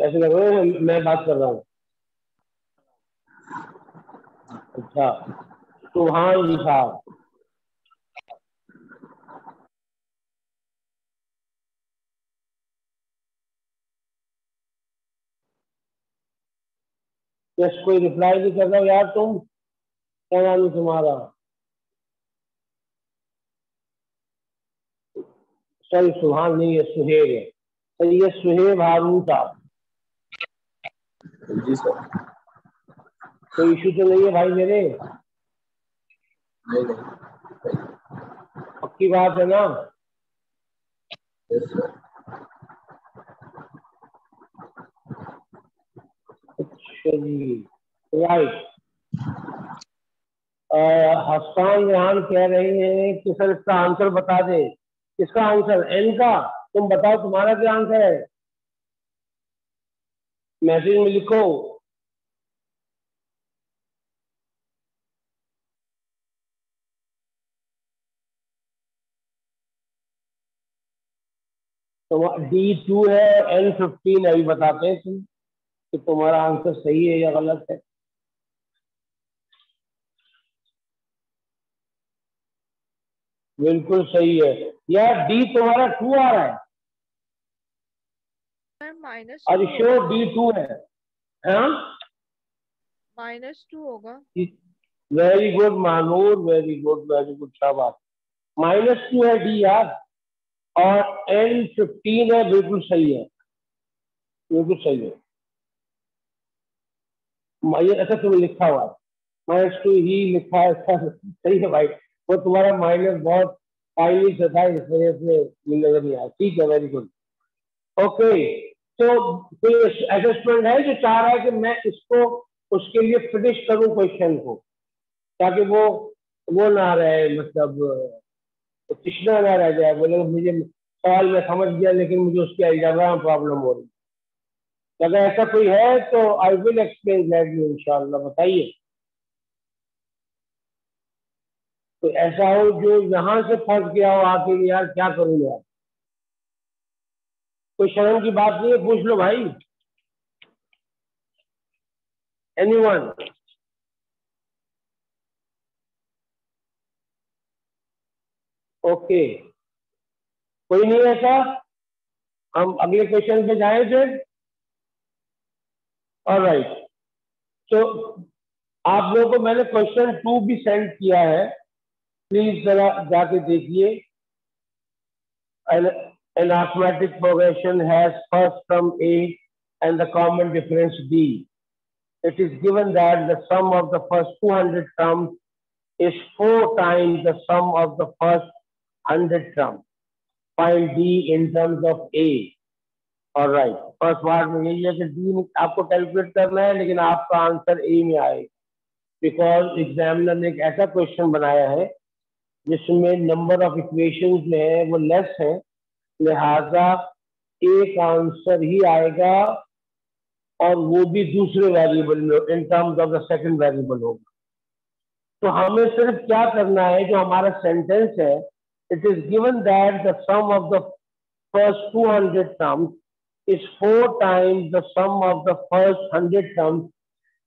ऐसे लग रहा है मैं बात कर रहा हूँ। अच्छा सुभान जी साहब यस कोई रिप्लाई नहीं कर रहा यार तुम। क्या नाम है तुम्हारा? सॉरी सुभान नहीं है सुहेब है। सर ये सुहेब हारून साहब जी सर। कोई इशू तो नहीं है भाई मेरे? नहीं नहीं। पक्की बात है ना? यस सर जी राइट हसान रेहान कह रही हैं कि सर इसका आंसर बता दे। इसका आंसर? एन का? तुम बताओ, तुम्हारा क्या आंसर है? मैसेज में लिखो। डी टू है एन फिफ्टीन अभी बताते हैं तुम। कि तुम्हारा आंसर सही है या गलत है? बिल्कुल सही है। यार डी तुम्हारा टू आ रहा है माइनस श्योर डी टू है। हाँ माइनस टू होगा। Very good Manoor very good very good शाबाश। माइनस टू है डी यार और एन फिफ्टीन है बिल्कुल सही है। बिल्कुल सही है। मा- ये ऐसा तुम्हें लिखा हुआ है। माइनस टू ही लिखा है, ऐसा सही है भाई। वो तुम्हारा माइनस बहुत से था इस वजह से नज़र नहीं आया ठीक है वेरी गुड ओके तो कोई ऐसा स्टूडेंट है जो चाह रहा है कि मैं इसको, उसके लिए फिनिश करूँ क्वेश्चन को? ताकि वो वो ना रहे मतलब तृष्णा ना रह जाए। बोले, मुझे सवाल मैं समझ गया, लेकिन मुझे उसकी अलजबरा में प्रॉब्लम हो रही अगर ऐसा कोई है तो I will explain that you इंशाल्लाह। बताइए। तो ऐसा हो, जो यहाँ से फंस गया हो आखिर यार क्या करूँ यार? कोई शर्म की बात नहीं है? पूछ लो भाई। एनीवन ओके कोई नहीं ऐसा? हम अगले क्वेश्चन पे जाए फिर। और राइट तो आप लोगों को मैंने क्वेश्चन टू भी सेंड किया है. प्लीज़ जरा जाके देखिए. An arithmetic progression has first sum A and the common difference B it is given that the sum of the first two hundred term is four time the sum of the first 100 term find D in terms of A All right. First part में यही है कि D आपको calculate करना है, लेकिन आपका answer A में आएगा बिकॉज़ एग्जामिनर ने एक ऐसा क्वेश्चन बनाया है, जिसमें नंबर ऑफ़ इक्वेशंस में है, वो लेस है, लिहाजा एक आंसर ही आएगा, और वो भी दूसरे वेरिएबल में in terms of the second variable होगा तो हमें सिर्फ़ क्या करना है, जो हमारा सेंटेंस है it is given that the sum of the first 200 terms is four times the sum of the first 100 terms.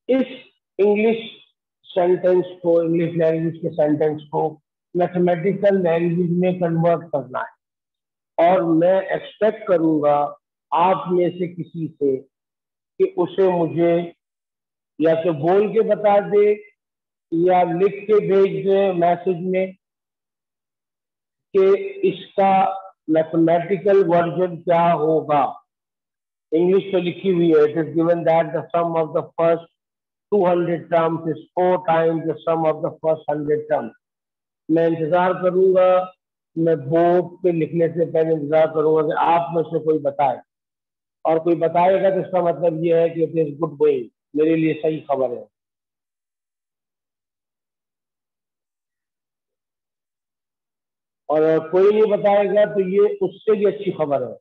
इस इंग्लिश सेंटेंस को इंग्लिश लैंग्वेज के सेंटेंस को मैथमेटिकल लैंग्वेज में कन्वर्ट करना है। और मैं एक्सपेक्ट करूँगा आप में से किसी से कि उसे मुझे या तो बोल के बता दे या लिख के भेज दे मैसेज में कि इसका मैथमेटिकल वर्जन क्या होगा। इंग्लिश में लिखी हुई है it is given that the sum of the first 200 terms is four times the sum of the first 100 terms मैं इंतज़ार करूँगा, मैं बोर्ड पे लिखने से पहले इंतज़ार करूँगा कि आप में से कोई बताए। और कोई बताएगा तो इसका मतलब ये है कि इट इज़ गुड गोइंग मेरे लिए सही खबर है। और कोई नहीं बताएगा तो ये उससे भी अच्छी खबर है।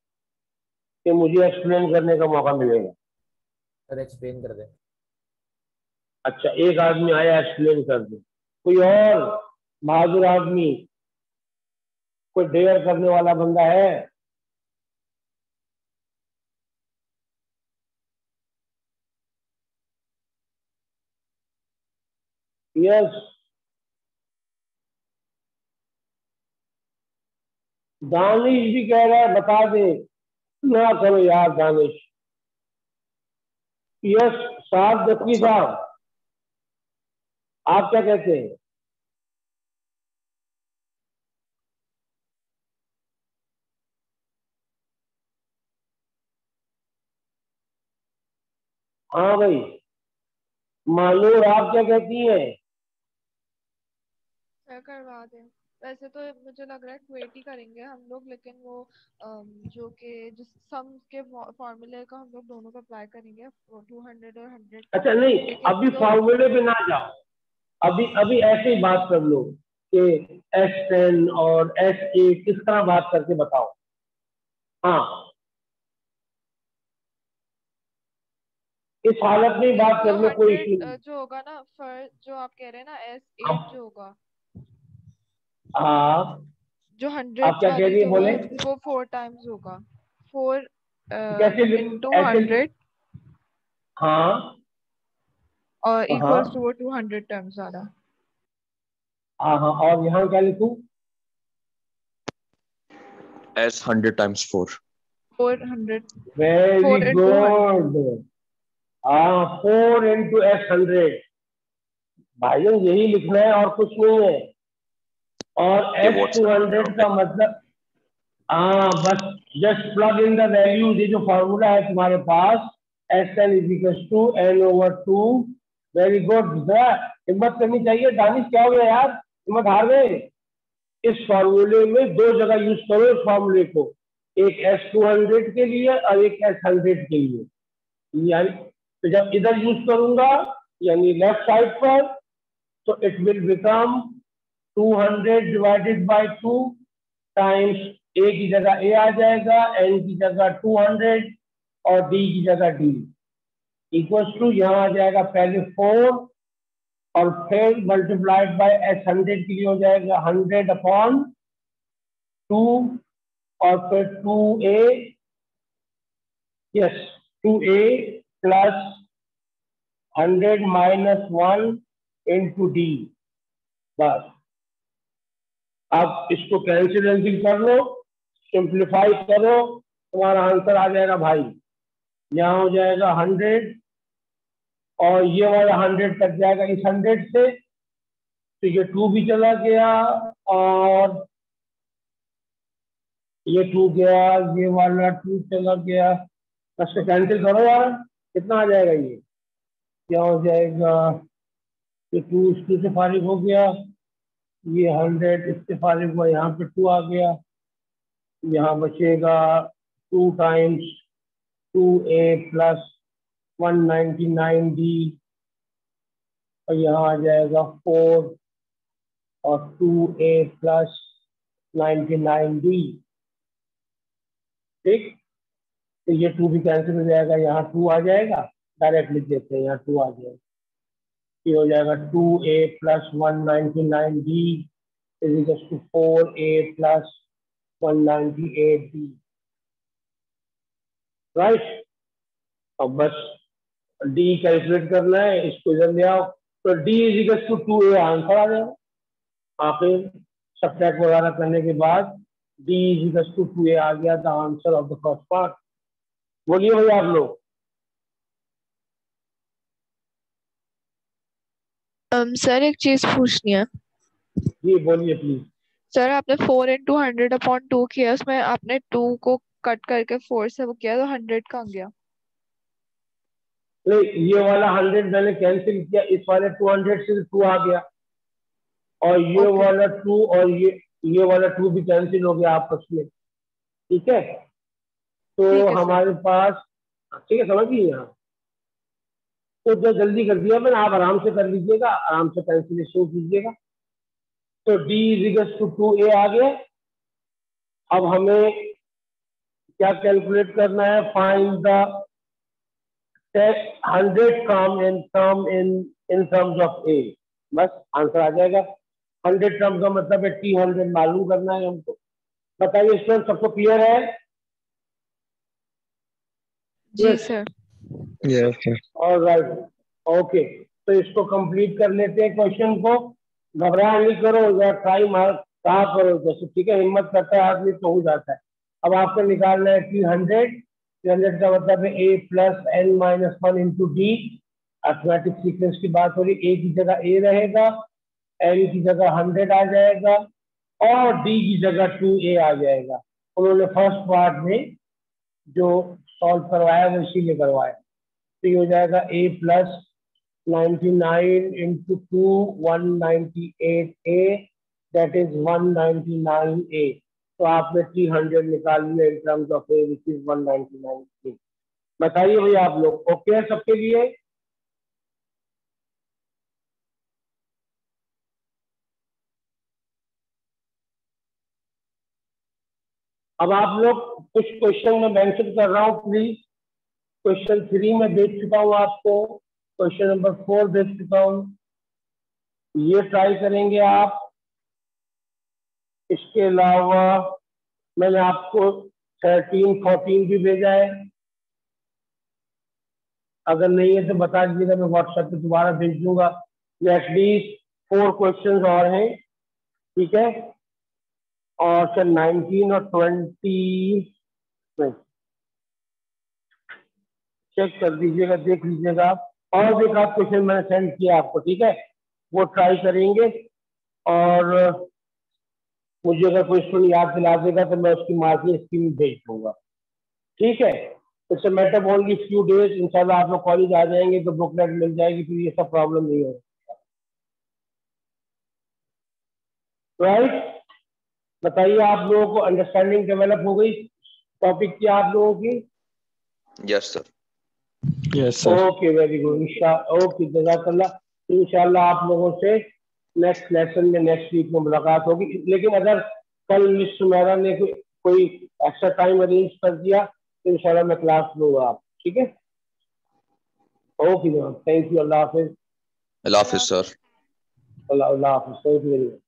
कि मुझे एक्सप्लेन करने का मौका मिलेगा। सर एक्सप्लेन कर दे। अच्छा एक आदमी आया एक्सप्लेन कर दे। कोई और बहादुर आदमी कोई डेयर करने वाला बंदा है? यस दानिश भी कह रहा है बता दे। ना करो यार दानिश। यस साहब जबकि साहब। आप क्या कहते हैं? हाँ भाई। मालूर आप क्या कहती हैं? सर करवा दें? वैसे तो मुझे लग रहा है क्वेटी करेंगे हम लोग लेकिन वो जो कि जिस सम के फॉर्मूले का हम लोग दोनों पे अप्लाई करेंगे टू हंड्रेड और हंड्रेड अच्छा नहीं अभी फॉर्मूले पे ना जाओ। अभी अभी ऐसे ही बात कर लो कि एस टेन और एस ए किस तरह बात करके बताओ। हाँ। इस हालत में बात कर लो कोई इशू जो होगा ना फर जो आप कह रहे हैं ना एस हाँ। एट जो होगा। हाँ जो हंड्रेड आप क्या कह रही है बोले? वो फोर टाइम्स होगा। फोर इंटू हंड्रेड हाँ। और हाँ। इक्वल्स टू वो टू हंड्रेड टर्म्स आ रहा हाँ हाँ और यहाँ क्या लिखूं? S hundred times four. Four hundred very good हाँ फोर इंटू एस हंड्रेड भाइयों यही लिखना है और कुछ नहीं है। और एस टू हंड्रेड का मतलब हाँ बस just plug in the value ये जो फॉर्मूला है तुम्हारे पास S N is equal to N over two very good हिम्मत करनी चाहिए दानिश क्या हो गया यार? हिम्मत हार गए? इस फॉर्मूले में दो जगह यूज़ करो इस फॉर्मूले को। एक एस टू हंड्रेड के लिए और एक एस हंड्रेड के लिए। यानी तो जब इधर यूज़ करूँगा यानी लेफ़्ट साइड पर तो it will become 200 divided by 2 times A की जगह ए आ जाएगा एन की जगह 200 और डी की जगह डी इक्वल्स टू यहाँ आ जाएगा पहले फोर और फिर मल्टीप्लाइड बाय एस हंड्रेड के लिए हो जाएगा हंड्रेड अपॉन टू और फिर two A yes two A plus hundred minus one into D बस। अब इसको कैंसिल कैंसिल कर लो सिंप्लीफाई करो, तुम्हारा आंसर आ जाएगा भाई। यहाँ हो जाएगा हंड्रेड और ये वाला हंड्रेड कट जाएगा। इस हंड्रेड से तो ये टू भी चला गया और ये टू गया, ये वाला टू चला गया। तो कैंसिल करो यार। कितना आ जाएगा ये? क्या हो जाएगा? ये टू इस टू से फारिग हो गया। ये हंड्रेड इससे फारिग हुआ, यहाँ पे टू आ गया। यहाँ बचेगा two times two A plus one ninety nine D और यहाँ आ जाएगा फोर और two A plus ninety nine D ठीक? तो ये टू भी कैंसिल हो जाएगा, यहाँ टू आ जाएगा। डायरेक्ट लिख देते हैं, यहाँ टू आ जाएगा। ये हो जाएगा two A plus one ninety nine D is equal to four A plus one ninety eight D right अब बस डी कैलकुलेट करना है, इसको इधर ले आओ तो D is equal to two A answer आ जाएगा आखिर सब्ट्रैक्ट वगैरह करने के बाद D is equal to two A आ गया the answer of the first part बोलिए भाई आप लोग। Um, सर एक चीज़ पूछनी है। जी बोलिए प्लीज़ सर आपने four into hundred upon two किया उसमें आपने टू को कट करके फोर से वो किया तो हंड्रेड कहाँ गया? नहीं ये वाला हंड्रेड मैंने कैंसिल किया इस वाले टू हंड्रेड से टू आ गया। और ये Okay. वाला टू और ये ये वाला टू भी कैंसिल हो गया आपस में। ठीक है? तो। हमारे पास ठीक है समझ गई यहाँ तो जो जल्दी कर दिया मैंने आप आराम से कर लीजिएगा आराम से कैंसिलेशन कीजिएगा। तो D is equals to two A आ गया। अब हमें क्या कैलकुलेट करना है? Find the hundred come in term in in terms of A बस आंसर आ जाएगा। हंड्रेड टर्म का मतलब है टी हंड्रेड मालूम करना है हमको। बताइए स्टूडेंट सबको क्लियर है? जी सर सर और राइट ओके तो इसको कंप्लीट कर लेते हैं क्वेश्चन को। घबरा नहीं करो या ट्राई मार कहा करो जैसे ठीक है, हिम्मत करता है, आदमी तो हो जाता है। अब आपको निकालना है टी हंड्रेड टी हंड्रेड का मतलब है A plus N minus one into D arithmetic sequence की बात हो रही ए की जगह ए रहेगा एन की जगह हंड्रेड आ जाएगा, और डी की जगह टू ए आ जाएगा। उन्होंने फ़र्स्ट पार्ट में जो सॉल्व करवाया, वो इसीलिए करवाया। तो ये हो जाएगा A plus ninety nine into two one ninety eight A that is one ninety nine A तो आपने थ्री हंड्रेड निकाल लिया in terms of A which is one ninety nine A बताइए भैया आप लोग ओके है सबके लिए? अब आप लोग कुछ क्वेश्चन में मेंशन कर रहा हूँ प्लीज़ क्वेश्चन थ्री में देख चुका हूँ आपको। क्वेश्चन नंबर फोर देख चुका हूँ। ये ट्राई करेंगे आप। इसके अलावा मैंने आपको थर्टीन फोर्टीन भी भेजा है। अगर नहीं है तो बता दीजिएगा, मैं व्हाट्सएप पे दोबारा भेज दूँगा। एटलीस्ट फोर क्वेश्चंस और हैं, ठीक है? और सर नाइनटीन और ट्वेंटी चेक कर दीजिएगा, देख लीजिएगा आप। और भी आध क्वेश्चन मैंने सेंड किया आपको, ठीक है? वो ट्राई करेंगे। और, मुझे अगर कोई स्टूडेंट याद दिला देगा तो मैं उसकी मार्किंग स्कीम भेज दूँगा। ठीक है? It's matter only few days इंशाल्लाह आप लोग कॉलेज आ जाएँगे तो बुकलेट मिल जाएगी फिर ये सब प्रॉब्लम नहीं होगी। राइट बताइए आप लोगों को अंडरस्टैंडिंग डेवलप हो गई? टॉपिक की आप लोगों की? Yes sir yes okay very good okay जजाकल्ला इंशाल्लाह आप लोगों से नेक्स्ट लेसन में नेक्स्ट वीक में मुलाकात होगी। लेकिन अगर कल मिस सुमेरा ने कोई कोई एक्स्ट्रा टाइम अरेंज कर दिया तो इंशाल्लाह मैं क्लास लूँगा आप ठीक है? ओके जनाब. थैंक यू अल्लाह हाफिज. अल्लाह हाफिज सर अल्लाह अल्लाह हाफिज. Thank you very much